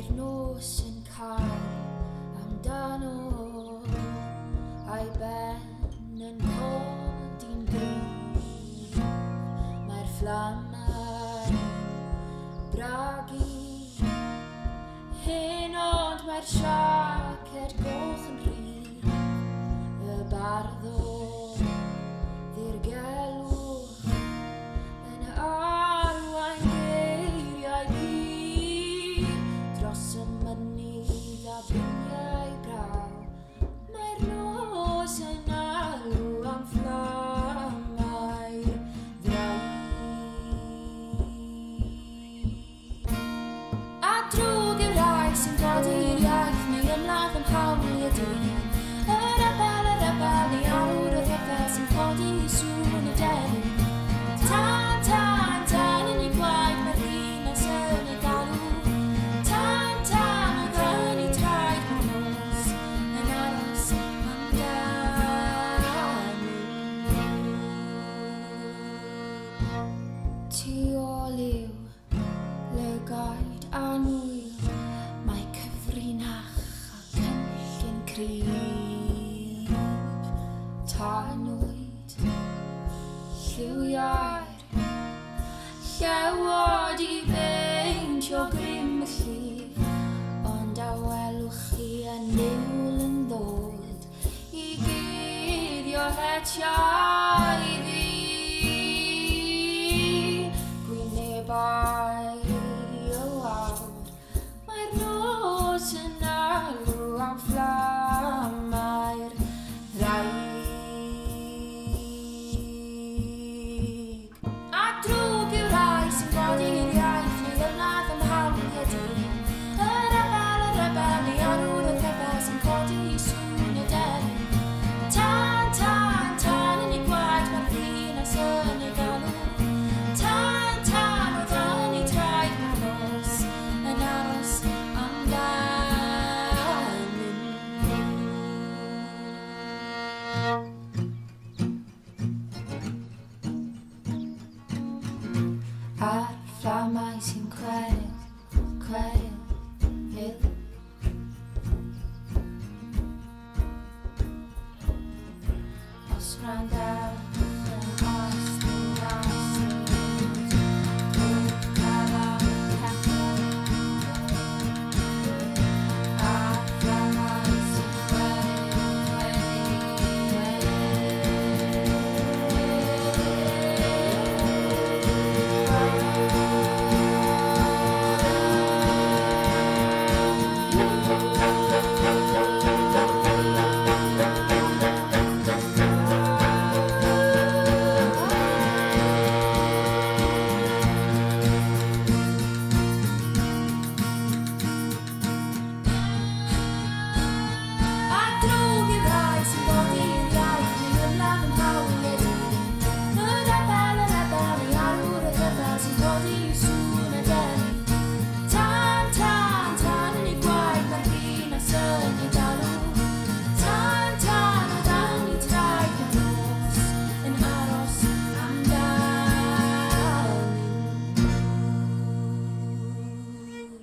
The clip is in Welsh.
Mae'r nos yn cael amdano A'i ben yn cod i'n gryf Mae'r fflamau bragu Hyn ond mae'r siac er gof Tu ôl yw lygaid a Mae cyfrinach ac yn cryf Tanwyd lliwiau'r Llewod i feintio grym Ond a welwch chi yn niwl yn ddod I gyddio hetiau i fly my team